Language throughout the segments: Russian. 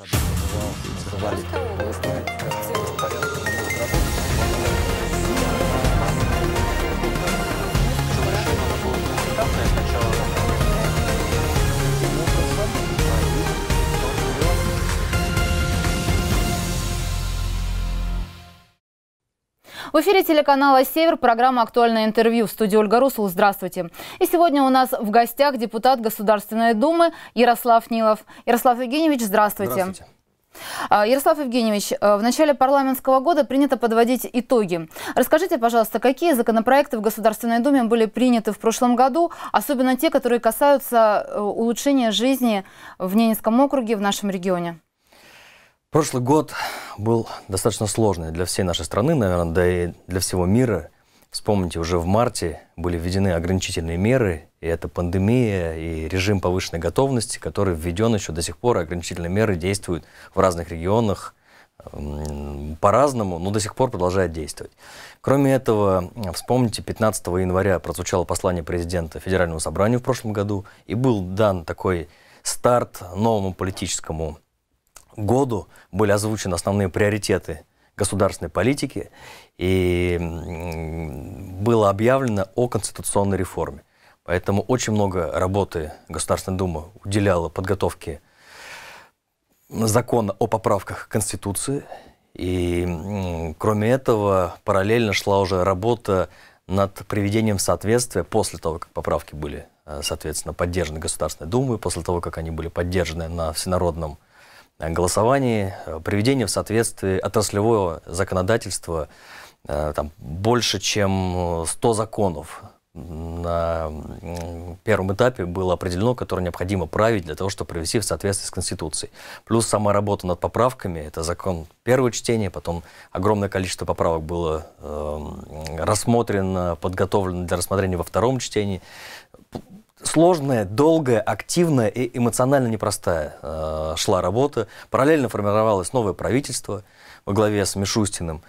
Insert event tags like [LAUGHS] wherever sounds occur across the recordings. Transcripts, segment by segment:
Тогда называли. В эфире телеканала «Север» программа «Актуальное интервью». В студии Ольга Русул. Здравствуйте. И сегодня у нас в гостях депутат Государственной Думы Ярослав Нилов. Ярослав Евгеньевич, здравствуйте. Здравствуйте. А, Ярослав Евгеньевич, э, в начале парламентского года принято подводить итоги. Расскажите, пожалуйста, какие законопроекты в Государственной Думе были приняты в прошлом году, особенно те, которые касаются э, улучшения жизни в Ненецком округе, в нашем регионе? Прошлый год был достаточно сложный для всей нашей страны, наверное, да и для всего мира. Вспомните, уже в марте были введены ограничительные меры, и это пандемия, и режим повышенной готовности, который введен еще до сих пор. Ограничительные меры действуют в разных регионах по-разному, но до сих пор продолжают действовать. Кроме этого, вспомните, 15 января прозвучало послание президента Федеральному собранию в прошлом году, и был дан такой старт новому политическому году были озвучены основные приоритеты государственной политики, и было объявлено о конституционной реформе. Поэтому очень много работы Государственная Дума уделяла подготовке закона о поправках к Конституции. И кроме этого, параллельно шла уже работа над приведением соответствия после того, как поправки были, э, соответственно, поддержаны Государственной Думой, после того, как они были поддержаны на всенародном голосовании, э, приведение в соответствие отраслевого законодательства, э, там, больше чем 100 законов на первом этапе было определено, которые необходимо править для того, чтобы привести в соответствие с Конституцией. Плюс сама работа над поправками, это закон первого чтения, потом огромное количество поправок было э, рассмотрено, подготовлено для рассмотрения во втором чтении сложная, долгая, активная и эмоционально непростая э, шла работа. Параллельно формировалось новое правительство во главе с Мишустиным.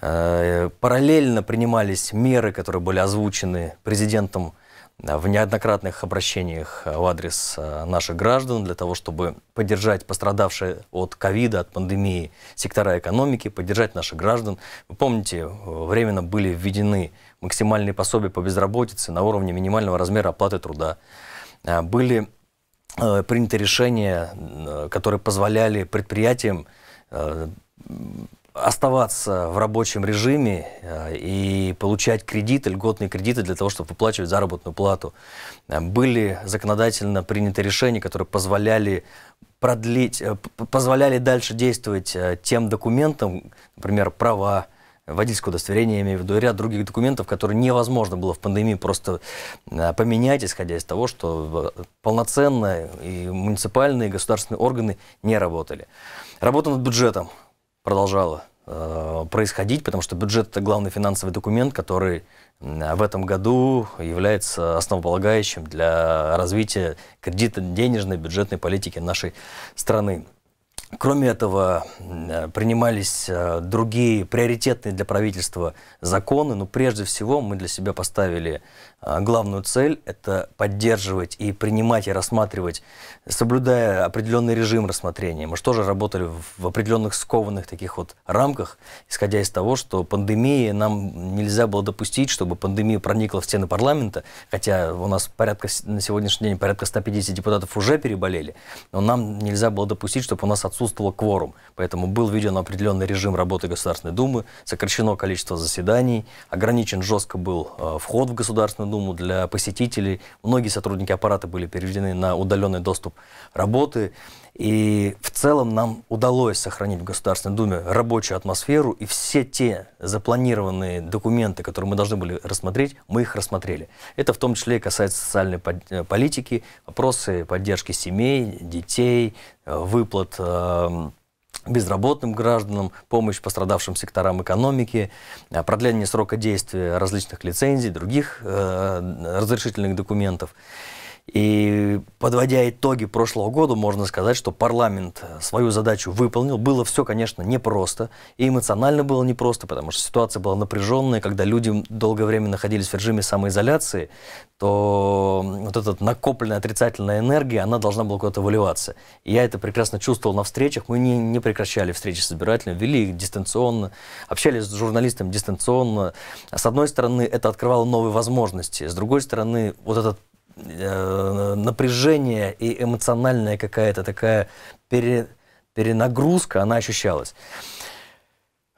Э, параллельно принимались меры, которые были озвучены президентом в неоднократных обращениях в адрес э, наших граждан для того, чтобы поддержать пострадавшие от ковида, от пандемии сектора экономики, поддержать наших граждан. Вы помните, временно были введены максимальные пособия по безработице на уровне минимального размера оплаты труда. Были э, приняты решения, э, которые позволяли предприятиям э, оставаться в рабочем режиме и получать кредиты, льготные кредиты для того, чтобы выплачивать заработную плату. Были законодательно приняты решения, которые позволяли продлить, позволяли дальше действовать тем документам, например, права, водительское удостоверение, я имею в виду, и ряд других документов, которые невозможно было в пандемии просто э, поменять, исходя из того, что э, полноценные и муниципальные, и государственные органы не работали. Работа над бюджетом продолжала э, происходить, потому что бюджет – это главный финансовый документ, который в этом году является основополагающим для развития кредитно-денежной бюджетной политики нашей страны. Кроме этого, э, принимались э, другие приоритетные для правительства законы, но прежде всего мы для себя поставили главную цель – это поддерживать и принимать и рассматривать, соблюдая определенный режим рассмотрения. Мы же тоже работали в определенных скованных таких вот рамках, исходя из того, что пандемии нам нельзя было допустить, чтобы пандемия проникла в стены парламента, хотя у нас порядка, на сегодняшний день порядка 150 депутатов уже переболели, но нам нельзя было допустить, чтобы у нас отсутствовал кворум. Поэтому был введен определенный режим работы Государственной Думы, сокращено количество заседаний, ограничен жестко был э, вход в Государственную Думу для посетителей. Многие сотрудники аппарата были переведены на удаленный доступ работы. И в целом нам удалось сохранить в Государственной Думе рабочую атмосферу, и все те запланированные документы, которые мы должны были рассмотреть, мы их рассмотрели. Это в том числе касается социальной э, политики, вопросы поддержки семей, детей, э, выплат э, безработным гражданам, помощь пострадавшим секторам экономики, продление срока действия различных лицензий, других разрешительных документов. И подводя итоги прошлого года, можно сказать, что парламент свою задачу выполнил. Было все, конечно, непросто. И эмоционально было непросто, потому что ситуация была напряженная. Когда люди долгое время находились в режиме самоизоляции, то вот эта накопленная отрицательная энергия, она должна была куда-то выливаться. И я это прекрасно чувствовал на встречах. Мы не, не прекращали встречи с избирателями, вели их дистанционно, общались с журналистами дистанционно. С одной стороны, это открывало новые возможности. С другой стороны, вот этот Э, напряжение и эмоциональная какая-то такая пере, перенагрузка, она ощущалась.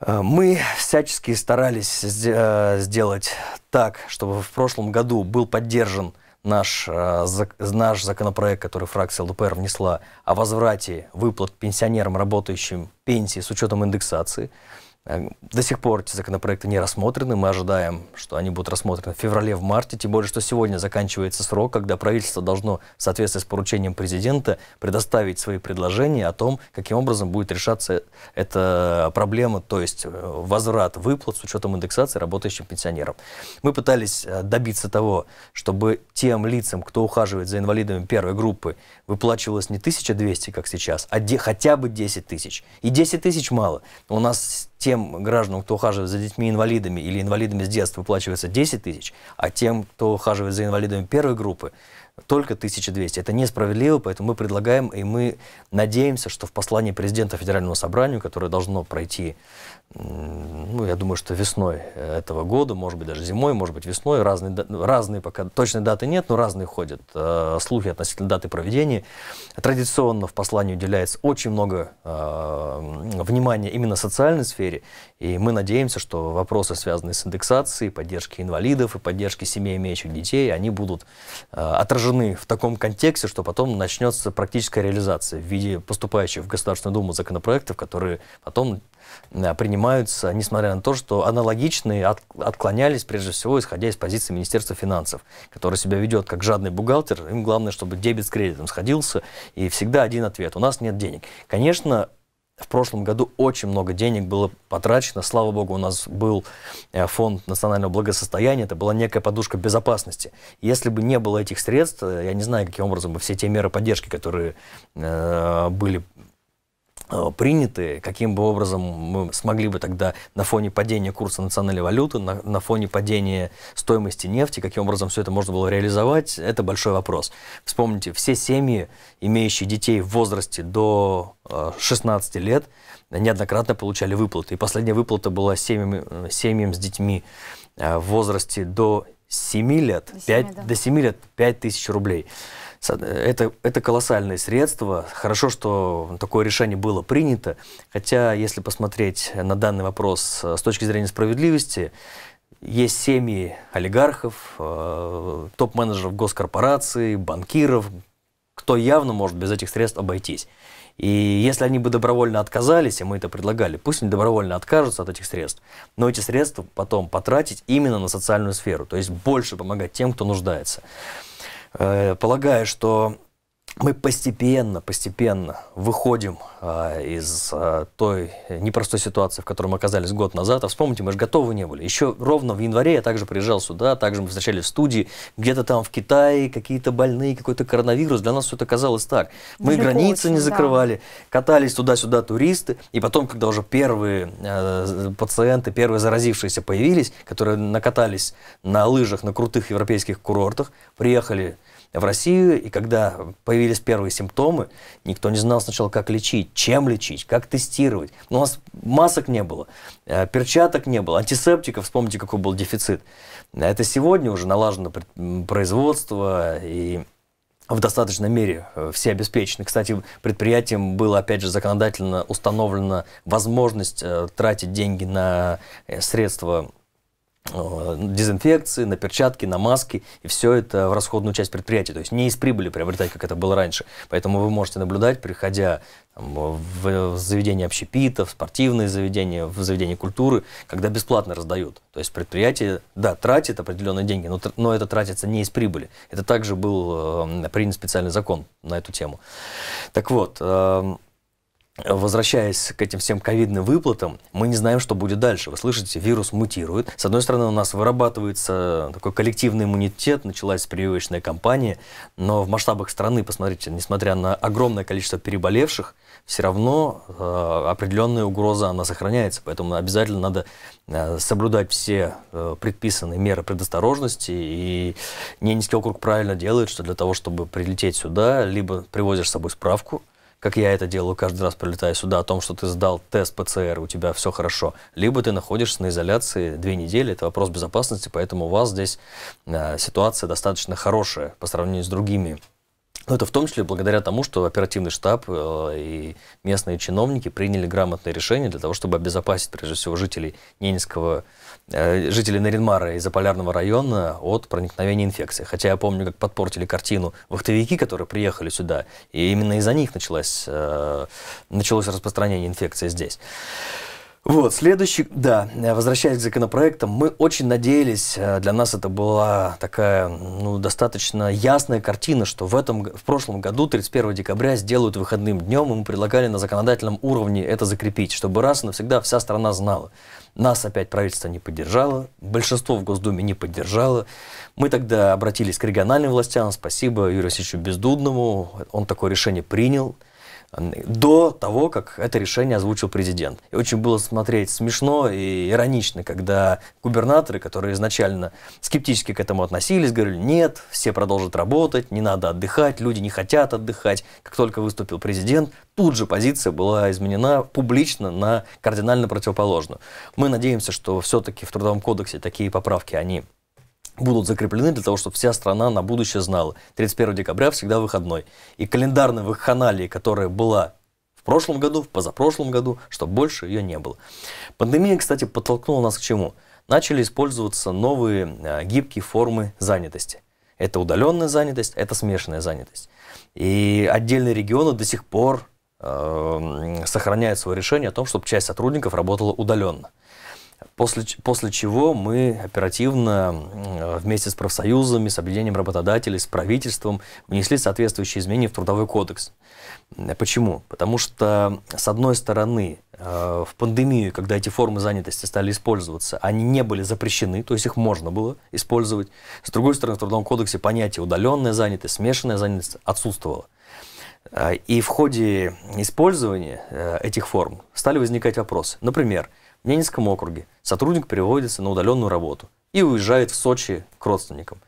Э, мы всячески старались э, сделать так, чтобы в прошлом году был поддержан наш, наш законопроект, который фракция ЛДПР внесла о возврате выплат пенсионерам, работающим пенсии с учетом индексации. Э, до сих пор эти законопроекты не рассмотрены. Мы ожидаем, что они будут рассмотрены в феврале, в марте. Тем более, что сегодня заканчивается срок, когда правительство должно в соответствии с поручением президента предоставить свои предложения о том, каким образом будет решаться эта проблема, то есть э, возврат выплат с учетом индексации работающим пенсионерам. Мы пытались э, добиться того, чтобы тем лицам, кто ухаживает за инвалидами первой группы, выплачивалось не 1200, как сейчас, а хотя бы 10 тысяч. И 10 тысяч мало. У нас тем гражданам, кто ухаживает за детьми-инвалидами или инвалидами с детства, выплачивается 10 тысяч, а тем, кто ухаживает за инвалидами первой группы, только 1200. Это несправедливо, поэтому мы предлагаем и мы надеемся, что в послании президента Федеральному собранию, которое должно пройти ну, я думаю, что весной этого года, может быть, даже зимой, может быть, весной, разные, разные пока точной даты нет, но разные ходят э, слухи относительно даты проведения. Традиционно в послании уделяется очень много э, внимания именно социальной сфере, и мы надеемся, что вопросы, связанные с индексацией, поддержкой инвалидов и поддержкой семей, имеющих детей, они будут э, отражены в таком контексте, что потом начнется практическая реализация в виде поступающих в Государственную Думу законопроектов, которые потом Э, принимаются, несмотря на то, что аналогичные от, отклонялись, прежде всего, исходя из позиции Министерства финансов, которое себя ведет как жадный бухгалтер. Им главное, чтобы дебет с кредитом сходился, и всегда один ответ – у нас нет денег. Конечно, в прошлом году очень много денег было потрачено. Слава богу, у нас был э, фонд национального благосостояния. Это была некая подушка безопасности. Если бы не было этих средств, э, я не знаю, каким образом бы все те меры поддержки, которые э, были приняты, каким бы образом мы смогли бы тогда на фоне падения курса национальной валюты, на, на фоне падения стоимости нефти, каким образом все это можно было реализовать, это большой вопрос. Вспомните, все семьи, имеющие детей в возрасте до 16 э, лет, неоднократно получали выплаты. И последняя выплата была семьям, э, семьям с детьми в возрасте до 7 лет, до 7, 5, да. до 7 лет 5 тысяч рублей. Это, это колоссальные средства. Хорошо, что такое решение было принято. Хотя, если посмотреть на данный вопрос э, с точки зрения справедливости, есть семьи олигархов, э, топ-менеджеров госкорпораций, банкиров, кто явно может без этих средств обойтись. И если они бы добровольно отказались, и мы это предлагали, пусть они добровольно откажутся от этих средств, но эти средства потом потратить именно на социальную сферу, то есть больше помогать тем, кто нуждается. Э, полагаю, что мы постепенно, постепенно выходим а, из а, той непростой ситуации, в которой мы оказались год назад. А вспомните, мы же готовы не были. Еще ровно в январе я также приезжал сюда, также мы встречались в студии, где-то там в Китае какие-то больные, какой-то коронавирус. Для нас все это казалось так. Мы Далеко границы очень, не закрывали, да. катались туда-сюда туристы, и потом, когда уже первые э, пациенты, первые заразившиеся появились, которые накатались на лыжах на крутых европейских курортах, приехали в Россию, и когда появились первые симптомы, никто не знал сначала, как лечить, чем лечить, как тестировать. Но у нас масок не было, э, перчаток не было, антисептиков, вспомните, какой был дефицит. Это сегодня уже налажено производство, и в достаточной мере э, все обеспечены. Кстати, предприятием было, опять же, законодательно установлена возможность э, тратить деньги на средства дезинфекции, на перчатки, на маски, и все это в расходную часть предприятия, то есть не из прибыли приобретать, как это было раньше. Поэтому вы можете наблюдать, приходя там, в заведения общепита, в спортивные заведения, в заведения культуры, когда бесплатно раздают. То есть предприятие, да, тратит определенные деньги, но, но это тратится не из прибыли. Это также был э, принят специальный закон на эту тему. Так вот, э, возвращаясь к этим всем ковидным выплатам, мы не знаем, что будет дальше. Вы слышите, вирус мутирует. С одной стороны, у нас вырабатывается такой коллективный иммунитет, началась прививочная кампания, но в масштабах страны, посмотрите, несмотря на огромное количество переболевших, все равно э, определенная угроза, она сохраняется. Поэтому обязательно надо э, соблюдать все э, предписанные меры предосторожности. И Ненецкий округ правильно делает, что для того, чтобы прилететь сюда, либо привозишь с собой справку, как я это делаю каждый раз, прилетая сюда, о том, что ты сдал тест ПЦР, у тебя все хорошо, либо ты находишься на изоляции две недели, это вопрос безопасности, поэтому у вас здесь э, ситуация достаточно хорошая по сравнению с другими. Но это в том числе благодаря тому, что оперативный штаб э, и местные чиновники приняли грамотное решение для того, чтобы обезопасить, прежде всего, жителей Ненецкого, э, жителей Наринмара и Заполярного района от проникновения инфекции. Хотя я помню, как подпортили картину вахтовики, которые приехали сюда, и именно из-за них началось, э, началось распространение инфекции здесь. Вот, следующий, да, возвращаясь к законопроектам, мы очень надеялись, э, для нас это была такая, ну, достаточно ясная картина, что в этом, в прошлом году, 31 декабря, сделают выходным днем, и мы предлагали на законодательном уровне это закрепить, чтобы раз и навсегда вся страна знала. Нас опять правительство не поддержало, большинство в Госдуме не поддержало. Мы тогда обратились к региональным властям, спасибо Юрию Васильевичу Бездудному, он такое решение принял до того, как это решение озвучил президент. И очень было смотреть смешно и иронично, когда губернаторы, которые изначально скептически к этому относились, говорили, нет, все продолжат работать, не надо отдыхать, люди не хотят отдыхать. Как только выступил президент, тут же позиция была изменена публично на кардинально противоположную. Мы надеемся, что все-таки в Трудовом кодексе такие поправки, они будут закреплены для того, чтобы вся страна на будущее знала. 31 декабря всегда выходной. И календарной вакханалии, которая была в прошлом году, в позапрошлом году, чтобы больше ее не было. Пандемия, кстати, подтолкнула нас к чему? Начали использоваться новые э, гибкие формы занятости. Это удаленная занятость, это смешанная занятость. И отдельные регионы до сих пор э, сохраняют свое решение о том, чтобы часть сотрудников работала удаленно. После, после чего мы оперативно вместе с профсоюзами, с объединением работодателей, с правительством внесли соответствующие изменения в Трудовой кодекс. Почему? Потому что, с одной стороны, э, в пандемию, когда эти формы занятости стали использоваться, они не были запрещены, то есть их можно было использовать. С другой стороны, в Трудовом кодексе понятие удаленная занятость, смешанная занятость отсутствовало. Э, и в ходе использования э, этих форм стали возникать вопросы. Например, в Ненецком округе сотрудник переводится на удаленную работу и уезжает в Сочи к родственникам.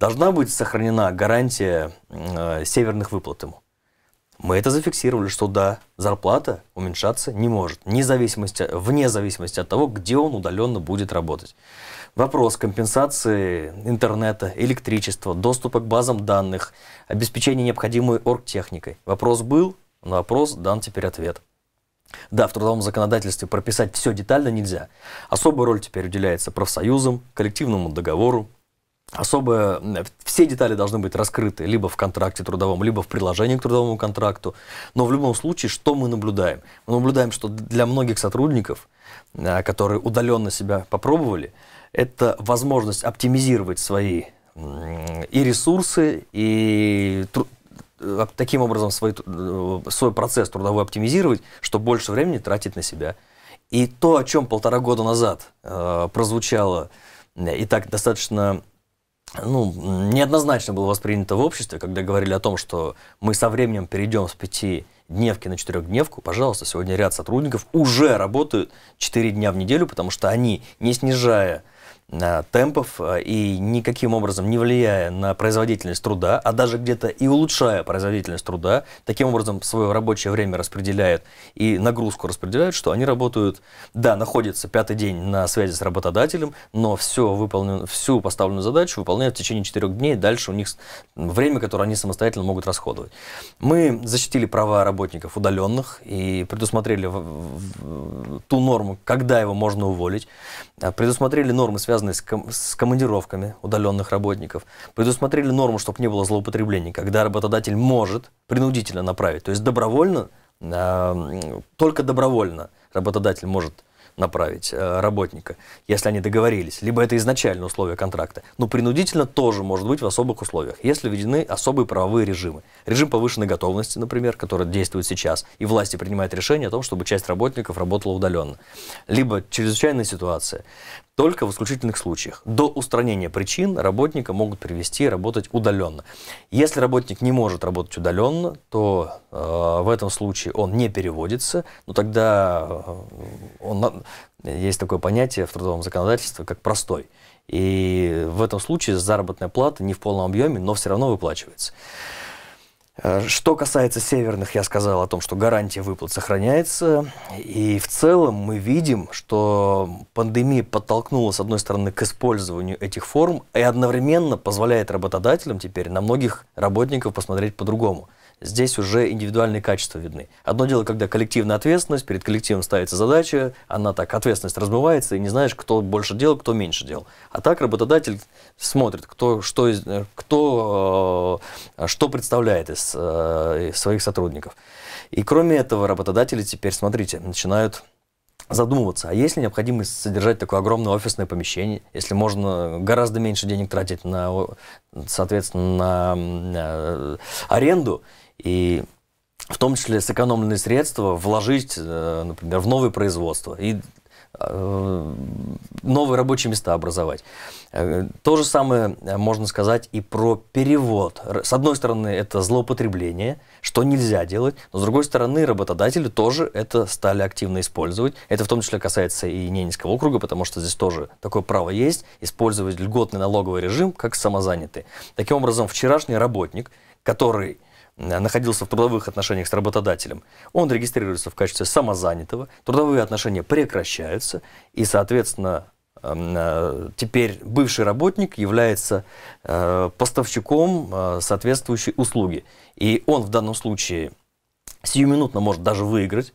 Должна быть сохранена гарантия э, северных выплат ему. Мы это зафиксировали, что да, зарплата уменьшаться не может, вне зависимости, вне зависимости от того, где он удаленно будет работать. Вопрос компенсации интернета, электричества, доступа к базам данных, обеспечения необходимой оргтехникой. Вопрос был, на вопрос дан теперь ответ. Да, в трудовом законодательстве прописать все детально нельзя. Особая роль теперь уделяется профсоюзам, коллективному договору. Особо все детали должны быть раскрыты либо в контракте трудовом, либо в приложении к трудовому контракту. Но в любом случае, что мы наблюдаем? Мы наблюдаем, что для многих сотрудников, а, которые удаленно себя попробовали, это возможность оптимизировать свои и ресурсы, и Э, таким образом свой, э, свой процесс трудовой оптимизировать, чтобы больше времени тратить на себя. И то, о чем полтора года назад э, прозвучало и так достаточно ну, неоднозначно было воспринято в обществе, когда говорили о том, что мы со временем перейдем с пяти дневки на четырехдневку, пожалуйста, сегодня ряд сотрудников уже работают четыре дня в неделю, потому что они, не снижая Э, темпов э, и никаким образом не влияя на производительность труда, а даже где-то и улучшая производительность труда, таким образом свое рабочее время распределяют и нагрузку распределяют, что они работают, да, находятся пятый день на связи с работодателем, но все выполнено, всю поставленную задачу выполняют в течение четырех дней, дальше у них время, которое они самостоятельно могут расходовать. Мы защитили права работников удаленных и предусмотрели ту норму, когда его можно уволить, э, предусмотрели нормы, связанные связанные с, ком с командировками удаленных работников, предусмотрели норму, чтобы не было злоупотреблений, когда работодатель может принудительно направить, то есть добровольно, э, только добровольно работодатель может направить э, работника, если они договорились, либо это изначально условия контракта. Но принудительно тоже может быть в особых условиях, если введены особые правовые режимы. Режим повышенной готовности, например, который действует сейчас, и власти принимают решение о том, чтобы часть работников работала удаленно. Либо чрезвычайная ситуация, только в исключительных случаях. До устранения причин работника могут привести работать удаленно. Если работник не может работать удаленно, то э, в этом случае он не переводится, но тогда э, он, есть такое понятие в трудовом законодательстве, как простой. И в этом случае заработная плата не в полном объеме, но все равно выплачивается. Э, что касается северных, я сказал о том, что гарантия выплат сохраняется. И в целом мы видим, что пандемия подтолкнула, с одной стороны, к использованию этих форм и одновременно позволяет работодателям теперь на многих работников посмотреть по-другому здесь уже индивидуальные качества видны. Одно дело, когда коллективная ответственность, перед коллективом ставится задача, она так, ответственность размывается, и не знаешь, кто больше делал, кто меньше делал. А так работодатель смотрит, кто что, кто, э, что представляет из, э, из своих сотрудников. И кроме этого, работодатели теперь, смотрите, начинают задумываться, а есть ли необходимость содержать такое огромное офисное помещение, если можно гораздо меньше денег тратить на, соответственно, на аренду, и в том числе сэкономленные средства вложить, э, например, в новое производство и э, новые рабочие места образовать. Э, то же самое можно сказать и про перевод. С одной стороны, это злоупотребление, что нельзя делать, но с другой стороны, работодатели тоже это стали активно использовать. Это в том числе касается и Ненецкого округа, потому что здесь тоже такое право есть, использовать льготный налоговый режим как самозанятый. Таким образом, вчерашний работник, который находился в трудовых отношениях с работодателем, он регистрируется в качестве самозанятого, трудовые отношения прекращаются, и, соответственно, эм, э, теперь бывший работник является э, поставщиком соответствующей услуги. И он в данном случае сиюминутно может даже выиграть,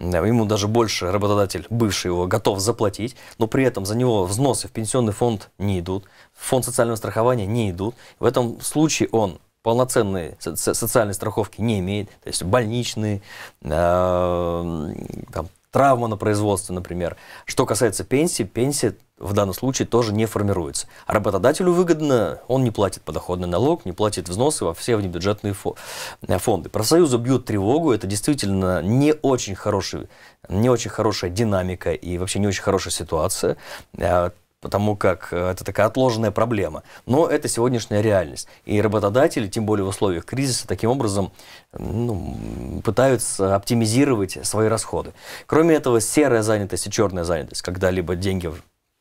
ему даже больше работодатель, бывший его, готов заплатить, но при этом за него взносы в пенсионный фонд не идут, в фонд социального страхования не идут. В этом случае он полноценной социальной страховки не имеет, то есть больничные, э, там, травма на производстве, например. Что касается пенсии, пенсия в данном случае тоже не формируется. А работодателю выгодно, он не платит подоходный налог, не платит взносы во все внебюджетные э, фонды. Профсоюзы бьют тревогу, это действительно не очень, хороший, не очень хорошая динамика и вообще не очень хорошая ситуация. Потому как э, это такая отложенная проблема. Но это сегодняшняя реальность. И работодатели, тем более в условиях кризиса, таким образом ну, пытаются оптимизировать свои расходы. Кроме этого, серая занятость и черная занятость, когда либо деньги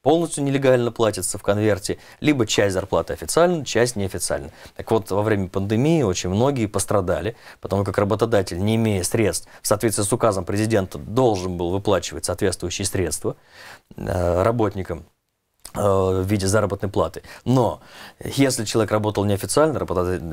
полностью нелегально платятся в конверте, либо часть зарплаты официально, часть неофициально. Так вот, во время пандемии очень многие пострадали, потому как работодатель, не имея средств, в соответствии с указом президента, должен был выплачивать соответствующие средства э, работникам в виде заработной платы. Но если человек работал неофициально,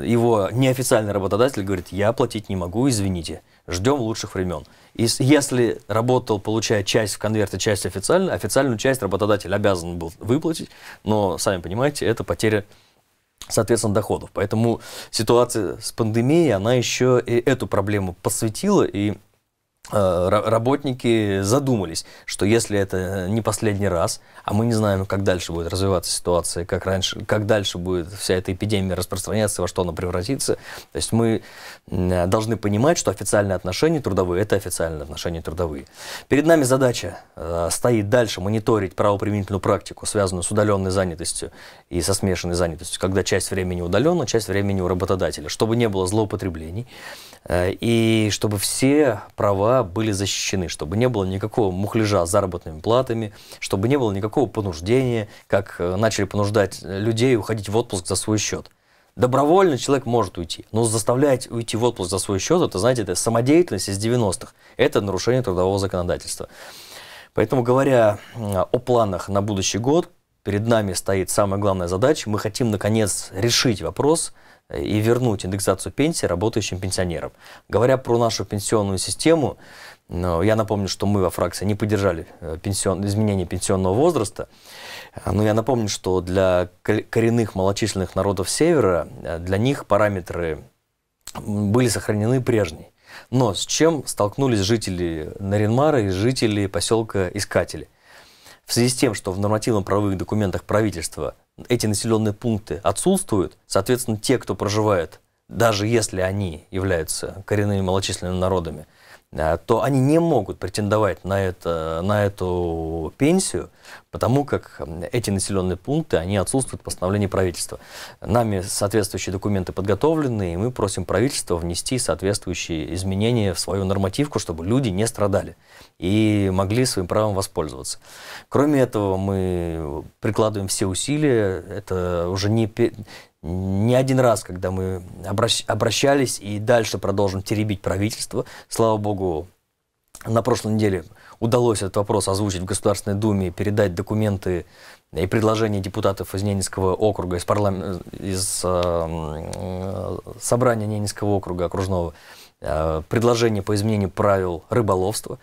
его неофициальный работодатель говорит, я платить не могу, извините, ждем лучших времен. И если работал, получая часть в конверте, часть официально, официальную часть работодатель обязан был выплатить, но, сами понимаете, это потеря соответственно, доходов. Поэтому ситуация с пандемией, она еще и эту проблему посвятила, и Э, работники задумались, что если это не последний раз, а мы не знаем, как дальше будет развиваться ситуация, как раньше, как дальше будет вся эта эпидемия распространяться, во что она превратится. То есть мы должны понимать, что официальные отношения трудовые – это официальные отношения трудовые. Перед нами задача э, стоит дальше мониторить правоприменительную практику, связанную с удаленной занятостью и со смешанной занятостью, когда часть времени удаленно, часть времени у работодателя, чтобы не было злоупотреблений. Э, и чтобы все права были защищены, чтобы не было никакого мухляжа с заработными платами, чтобы не было никакого понуждения, как э, начали понуждать людей уходить в отпуск за свой счет. Добровольно человек может уйти, но заставлять уйти в отпуск за свой счет, это, знаете, это самодеятельность из 90-х. Это нарушение трудового законодательства. Поэтому, говоря о планах на будущий год, перед нами стоит самая главная задача. Мы хотим, наконец, решить вопрос – и вернуть индексацию пенсии работающим пенсионерам. Говоря про нашу пенсионную систему, я напомню, что мы во фракции не поддержали э, пенсион, изменение пенсионного возраста. Но я напомню, что для коренных малочисленных народов Севера, э, для них параметры были сохранены прежние. Но с чем столкнулись жители Наринмара и жители поселка Искатели? В связи с тем, что в нормативно-правовых документах правительства эти населенные пункты отсутствуют, соответственно, те, кто проживает, даже если они являются коренными малочисленными народами, Э, то они не могут претендовать на, это, на эту пенсию, потому как эти населенные пункты, они отсутствуют в постановлении правительства. Нами соответствующие документы подготовлены, и мы просим правительство внести соответствующие изменения в свою нормативку, чтобы люди не страдали и могли своим правом воспользоваться. Кроме этого, мы прикладываем все усилия, это уже не, не один раз, когда мы обращ, обращались и дальше продолжим теребить правительство, слава богу, на прошлой неделе удалось этот вопрос озвучить в Государственной Думе, передать документы и предложения депутатов из Ненецкого округа, из, парламент, из э, собрания Ненецкого округа окружного, э, предложение по изменению правил рыболовства.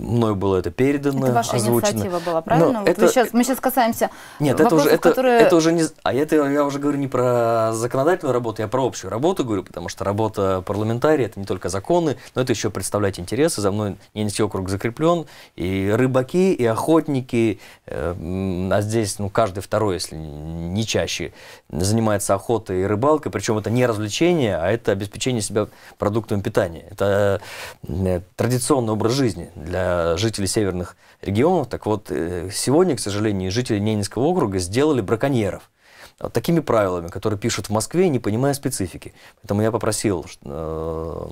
Мною было это передано, Это ваша озвучено. инициатива была, правильно? вот это... сейчас, мы сейчас касаемся Нет, это уже, это, которые... это уже не... А это я уже говорю не про законодательную работу, я про общую работу говорю, потому что работа парламентария – это не только законы, но это еще представлять интересы. За мной Ненецкий округ закреплен, и рыбаки, и охотники, э, а здесь ну, каждый второй, если не чаще, занимается охотой и рыбалкой, причем это не развлечение, а это обеспечение себя продуктами питания. Это э, традиционный образ жизни для жителей северных регионов. Так вот, э, сегодня, к сожалению, жители Ненецкого округа сделали браконьеров такими правилами, которые пишут в Москве, не понимая специфики. Поэтому я попросил э,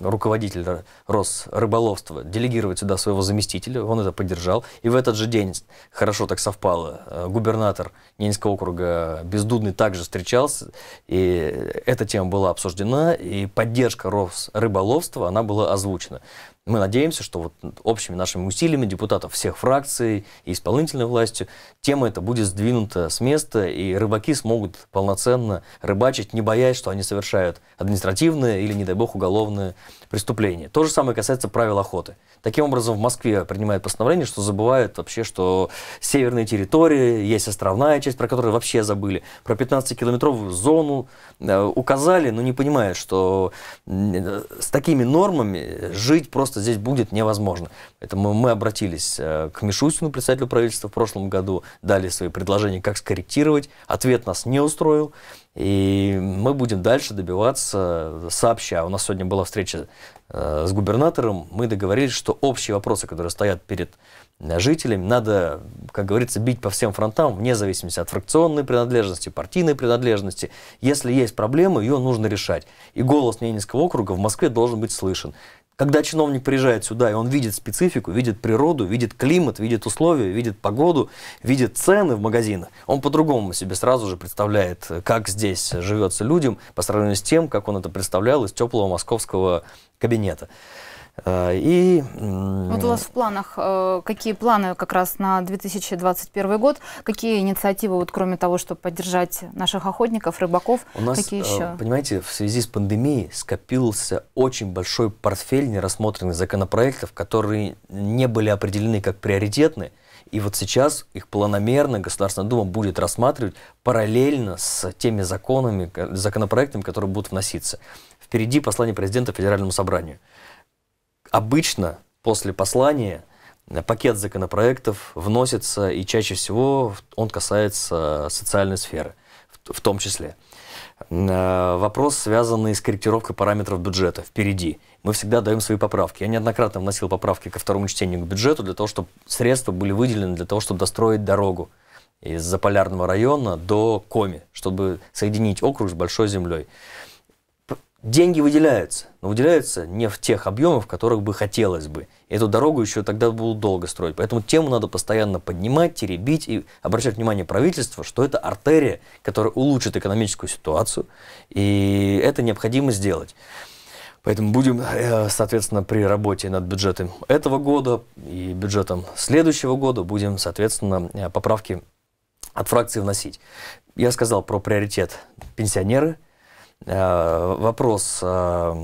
руководителя Росрыболовства делегировать сюда своего заместителя, он это поддержал. И в этот же день, хорошо так совпало, э, губернатор Ненецкого округа Бездудный также встречался, и эта тема была обсуждена, и поддержка Росрыболовства, она была озвучена. Мы надеемся, что вот общими нашими усилиями депутатов всех фракций и исполнительной властью тема эта будет сдвинута с места, и рыбаки смогут полноценно рыбачить, не боясь, что они совершают административное или, не дай бог, уголовное преступление. То же самое касается правил охоты. Таким образом, в Москве принимают постановление, что забывают вообще, что северные территории, есть островная часть, про которую вообще забыли. Про 15-километровую зону э, указали, но не понимают, что э, с такими нормами жить просто здесь будет невозможно. Поэтому мы обратились э, к Мишустину, председателю правительства в прошлом году, дали свои предложения, как скорректировать. Ответ нас не устроил. И мы будем дальше добиваться сообща. У нас сегодня была встреча э, с губернатором. Мы договорились, что общие вопросы, которые стоят перед э, жителями, надо, как говорится, бить по всем фронтам, вне зависимости от фракционной принадлежности, партийной принадлежности. Если есть проблема, ее нужно решать. И голос Ненецкого округа в Москве должен быть слышен. Когда чиновник приезжает сюда, и он видит специфику, видит природу, видит климат, видит условия, видит погоду, видит цены в магазинах, он по-другому себе сразу же представляет, как здесь живется людям по сравнению с тем, как он это представлял из теплого московского кабинета. Э, и... Вот у вас в планах, э, какие планы как раз на 2021 год? Какие инициативы, вот кроме того, чтобы поддержать наших охотников, рыбаков, у нас, какие э, еще? Понимаете, в связи с пандемией скопился очень большой портфель нерассмотренных законопроектов, которые не были определены как приоритетные. И вот сейчас их планомерно Государственная Дума будет рассматривать параллельно с теми законами, законопроектами, которые будут вноситься. Впереди послание президента Федеральному собранию обычно после послания пакет законопроектов вносится, и чаще всего он касается социальной сферы, в том числе. Э, вопрос, связанный с корректировкой параметров бюджета, впереди. Мы всегда даем свои поправки. Я неоднократно вносил поправки ко второму чтению к бюджету для того, чтобы средства были выделены для того, чтобы достроить дорогу из Заполярного района до Коми, чтобы соединить округ с Большой землей. Деньги выделяются, но выделяются не в тех объемах, в которых бы хотелось бы. Эту дорогу еще тогда будут долго строить. Поэтому тему надо постоянно поднимать, теребить и обращать внимание правительства, что это артерия, которая улучшит экономическую ситуацию, и это необходимо сделать. Поэтому будем, э, соответственно, при работе над бюджетом этого года и бюджетом следующего года будем, соответственно, э, поправки от фракции вносить. Я сказал про приоритет пенсионеры – вопрос, э,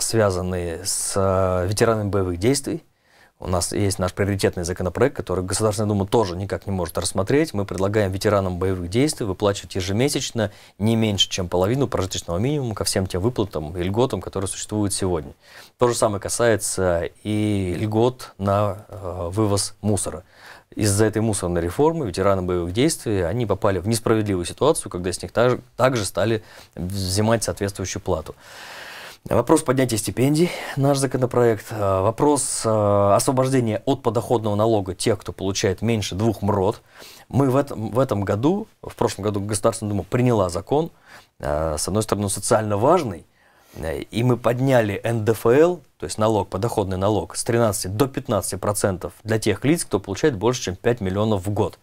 связанный с э, ветеранами боевых действий. у нас есть наш приоритетный законопроект, который Государственная Дума тоже никак не может рассмотреть. Мы предлагаем ветеранам боевых действий выплачивать ежемесячно не меньше, чем половину прожиточного минимума ко всем тем выплатам и льготам, которые существуют сегодня. То же самое касается и льгот на э, вывоз мусора. Из-за этой мусорной реформы ветераны боевых действий, они попали в несправедливую ситуацию, когда с них также, также стали взимать соответствующую плату. Вопрос поднятия стипендий, наш законопроект. Э, вопрос э, освобождения от подоходного налога тех, кто получает меньше двух МРОД. Мы в этом, в этом году, в прошлом году Государственная Дума приняла закон, э, с одной стороны, социально важный, и мы подняли НДФЛ, то есть налог, подоходный налог, с 13 до 15 процентов для тех лиц, кто получает больше, чем 5 миллионов в год.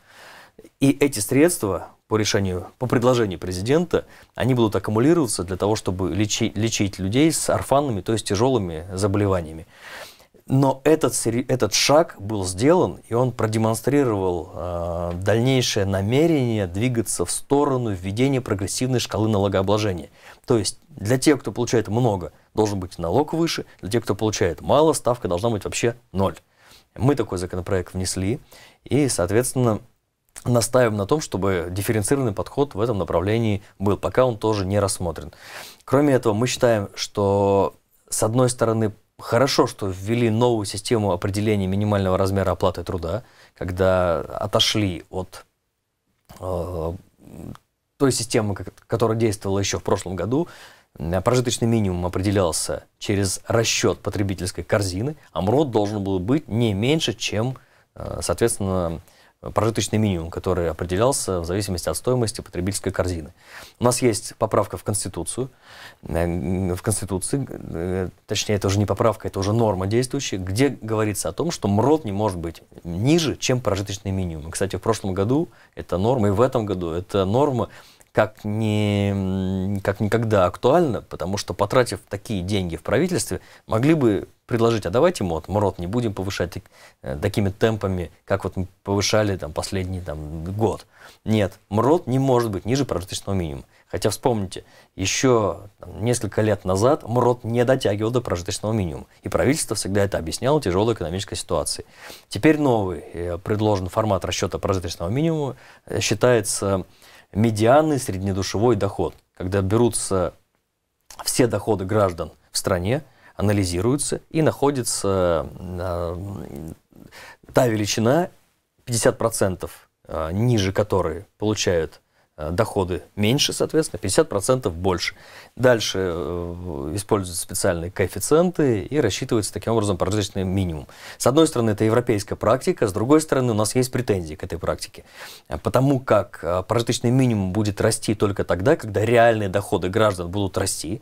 И эти средства по решению, по предложению президента, они будут аккумулироваться для того, чтобы лечить, лечить людей с орфанными, то есть тяжелыми заболеваниями. Но этот, этот шаг был сделан, и он продемонстрировал э, дальнейшее намерение двигаться в сторону введения прогрессивной шкалы налогообложения. То есть для тех, кто получает много, должен быть налог выше, для тех, кто получает мало, ставка должна быть вообще ноль. Мы такой законопроект внесли, и, соответственно, настаиваем на том, чтобы дифференцированный подход в этом направлении был, пока он тоже не рассмотрен. Кроме этого, мы считаем, что с одной стороны хорошо, что ввели новую систему определения минимального размера оплаты труда, когда отошли от э, той системы, которая действовала еще в прошлом году, прожиточный минимум определялся через расчет потребительской корзины, а МРОД должен был быть не меньше, чем, э, соответственно, прожиточный минимум, который определялся в зависимости от стоимости потребительской корзины. У нас есть поправка в Конституцию, э, в Конституции, э, точнее, это уже не поправка, это уже норма действующая, где говорится о том, что МРОД не может быть ниже, чем прожиточный минимум. Кстати, в прошлом году эта норма, и в этом году эта норма как, ни, как никогда актуально, потому что, потратив такие деньги в правительстве, могли бы предложить, а давайте МОД, МРОД не будем повышать э, такими темпами, как вот мы повышали там, последний там, год. Нет, МРОД не может быть ниже прожиточного минимума. Хотя вспомните, еще там, несколько лет назад МРОД не дотягивал до прожиточного минимума. И правительство всегда это объясняло тяжелой экономической ситуацией. Теперь новый э, предложен формат расчета прожиточного минимума э, считается медианный среднедушевой доход, когда берутся все доходы граждан в стране, анализируются и находится э, та величина, 50% э, ниже которой получают Э, доходы меньше, соответственно, 50% больше. Дальше э, используются специальные коэффициенты и рассчитывается таким образом прожиточный минимум. С одной стороны, это европейская практика, с другой стороны, у нас есть претензии к этой практике. Потому как прожиточный минимум будет расти только тогда, когда реальные доходы граждан будут расти,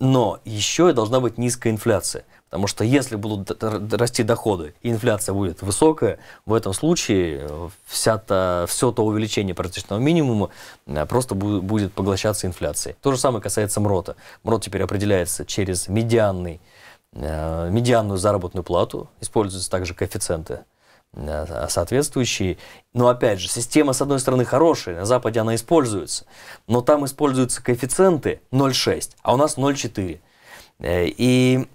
но еще и должна быть низкая инфляция. Потому что если будут расти доходы и инфляция будет высокая, в этом случае э, вся та, все то увеличение прожиточного минимума э, просто будет поглощаться инфляцией. То же самое касается МРОТа. МРОТ теперь определяется через медианный, э, медианную заработную плату, используются также коэффициенты соответствующие. Но опять же, система, с одной стороны, хорошая, на Западе она используется, но там используются коэффициенты 0,6, а у нас 0,4. И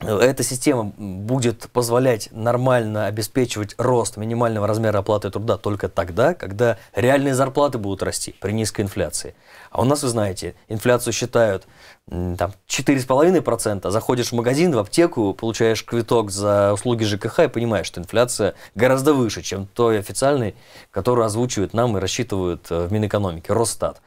эта система будет позволять нормально обеспечивать рост минимального размера оплаты труда только тогда, когда реальные зарплаты будут расти при низкой инфляции. А у нас, вы знаете, инфляцию считают там, 4,5%, заходишь в магазин, в аптеку, получаешь квиток за услуги ЖКХ и понимаешь, что инфляция гораздо выше, чем той официальной, которую озвучивают нам и рассчитывают э, в Минэкономике, Росстат.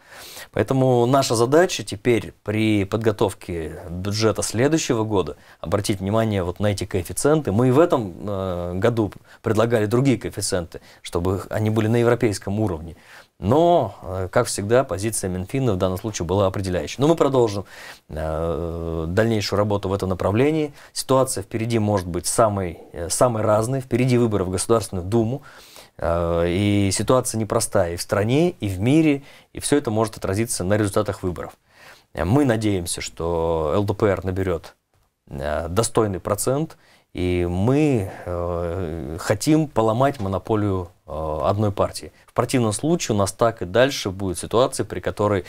Поэтому наша задача теперь при подготовке бюджета следующего года обратить внимание вот на эти коэффициенты. Мы и в этом э, году предлагали другие коэффициенты, чтобы они были на европейском уровне. Но, э, как всегда, позиция Минфина в данном случае была определяющей. Но мы продолжим э, дальнейшую работу в этом направлении. Ситуация впереди может быть самой, э, самой разной. Впереди выборы в Государственную Думу. Э, и ситуация непростая и в стране, и в мире, и все это может отразиться на результатах выборов. Мы надеемся, что ЛДПР наберет э, достойный процент, И мы э, хотим поломать монополию э, одной партии. В противном случае у нас так и дальше будет ситуация, при которой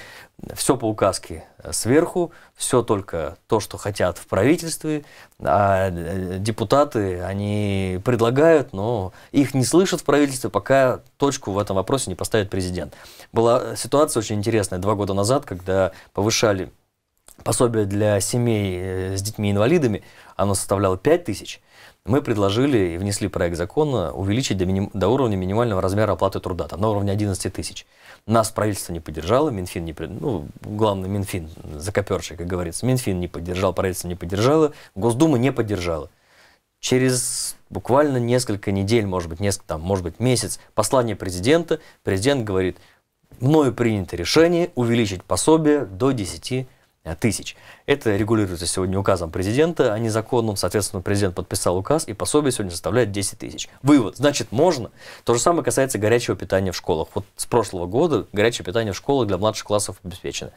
все по указке сверху, все только то, что хотят в правительстве, а э, депутаты, они предлагают, но их не слышат в правительстве, пока точку в этом вопросе не поставит президент. Была ситуация очень интересная два года назад, когда повышали пособие для семей э, с детьми-инвалидами, оно составляло 5 тысяч. Мы предложили и внесли проект закона увеличить до, миним, до уровня минимального размера оплаты труда, там, на уровне 11 тысяч. Нас правительство не поддержало, Минфин не, ну, главный Минфин, закоперший, как говорится, Минфин не поддержал, правительство не поддержало, Госдума не поддержала. Через буквально несколько недель, может быть, несколько, там, может быть, месяц, послание президента, президент говорит, мною принято решение увеличить пособие до 10 Э, тысяч. Это регулируется сегодня указом президента, а не законом. Соответственно, президент подписал указ, и пособие сегодня составляет 10 тысяч. Вывод. Значит, можно. То же самое касается горячего питания в школах. Вот с прошлого года горячее питание в школах для младших классов обеспечено.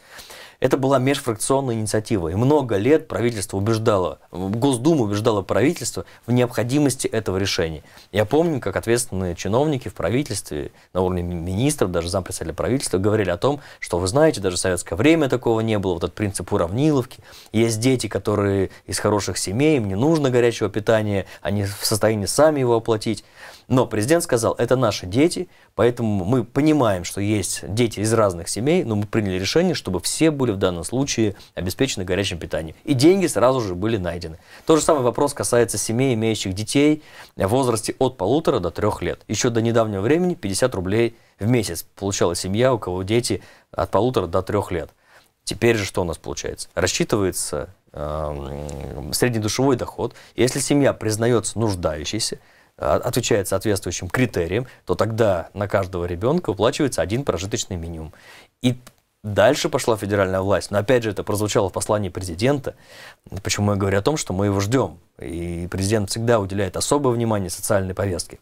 Это была межфракционная инициатива, и много лет правительство убеждало, Госдума убеждала правительство в необходимости этого решения. Я помню, как ответственные чиновники в правительстве, на уровне министров, даже зампредседателя правительства, говорили о том, что вы знаете, даже в советское время такого не было, вот этот принцип уравниловки. Есть дети, которые из хороших семей, им не нужно горячего питания, они в состоянии сами его оплатить. Но президент сказал, это наши дети, поэтому мы понимаем, что есть дети из разных семей, но мы приняли решение, чтобы все были в данном случае обеспечены горячим питанием. И деньги сразу же были найдены. Тот же самый вопрос касается семей, имеющих детей в возрасте от полутора до трех лет. Еще до недавнего времени 50 рублей в месяц получала семья, у кого дети от полутора до трех лет. Теперь же что у нас получается? Рассчитывается э, среднедушевой доход. Если семья признается нуждающейся, а, отвечает соответствующим критериям, то тогда на каждого ребенка уплачивается один прожиточный минимум. И Дальше пошла федеральная власть. Но опять же, это прозвучало в послании президента. Почему я говорю о том, что мы его ждем. И президент всегда уделяет особое внимание социальной повестке.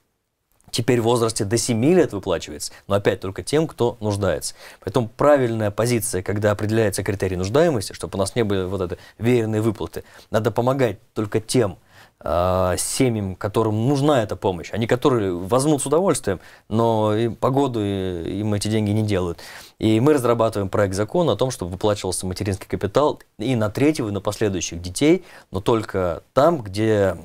Теперь в возрасте до 7 лет выплачивается, но опять только тем, кто нуждается. Поэтому правильная позиция, когда определяется критерий нуждаемости, чтобы у нас не были вот это веерные выплаты, надо помогать только тем, э, семьям, которым нужна эта помощь, они которые возьмут с удовольствием, но и погоду им эти деньги не делают. И мы разрабатываем проект закона о том, чтобы выплачивался материнский капитал и на третьего, и на последующих детей, но только там, где,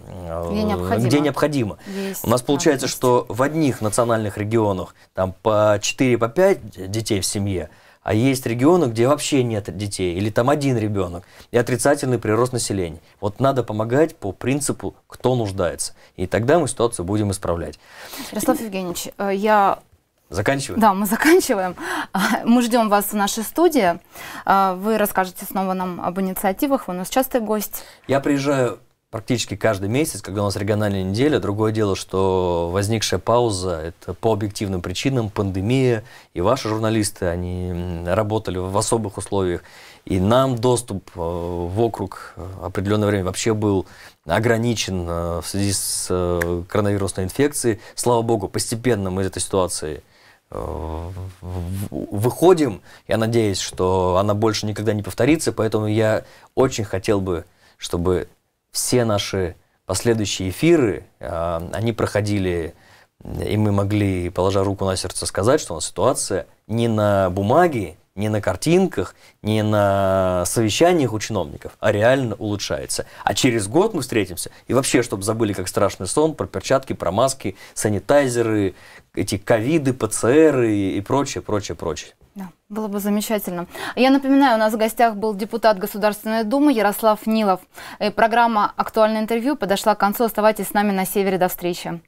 где необходимо. Где необходимо. У нас получается, что в одних национальных регионах там по 4-5 по детей в семье – а есть регионы, где вообще нет детей, или там один ребенок, и отрицательный прирост населения. Вот надо помогать по принципу, кто нуждается. И тогда мы ситуацию будем исправлять. Ярослав Евгеньевич, э, я Заканчиваем? Да, мы [LAUGHS] заканчиваем. Мы ждем вас в нашей студии. Э, вы расскажете снова нам об инициативах. Вы у нас частый гость. Я приезжаю практически каждый месяц, когда у нас региональная неделя. Другое дело, что возникшая пауза – это по объективным причинам, пандемия, и ваши журналисты, они работали в особых условиях, и нам доступ э, в округ определенное время вообще был ограничен э, в связи с э, коронавирусной инфекцией. Слава богу, постепенно мы из этой ситуации выходим. Я надеюсь, что она больше никогда не повторится, поэтому я очень хотел бы, чтобы все наши последующие эфиры, а, они проходили, и мы могли, положа руку на сердце, сказать, что у нас ситуация не на бумаге, не на картинках, не на совещаниях у чиновников, а реально улучшается. А через год мы встретимся, и вообще, чтобы забыли как страшный сон про перчатки, про маски, санитайзеры, эти ковиды, ПЦРы и прочее, прочее, прочее. Было бы замечательно. Я напоминаю, у нас в гостях был депутат Государственной Думы Ярослав Нилов. И программа «Актуальное интервью» подошла к концу. Оставайтесь с нами на севере. До встречи.